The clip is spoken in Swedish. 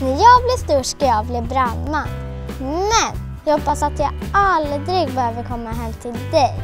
När jag blir stor ska jag bli brandman. Men jag hoppas att jag aldrig behöver komma hem till dig.